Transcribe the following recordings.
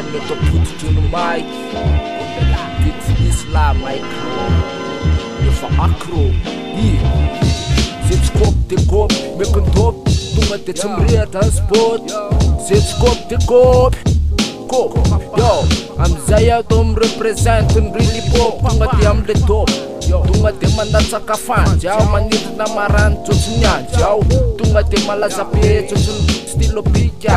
aztso d kô m tonga de tsyidrsbô zetsy ko d kôô amzay tômrepresent nrinypo tonga di amle d tonga de mandasakfaja maioaman tosonjao tonga de malasabe tostilobika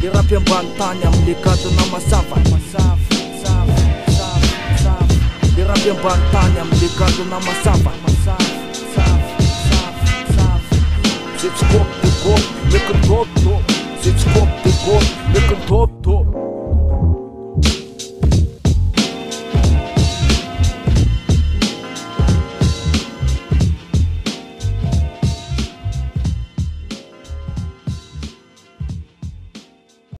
Hirap yung banta niya, delikado na masafat Hirap yung banta niya, delikado na masafat Zip scope, the coke, liquor coke, zip scope, the coke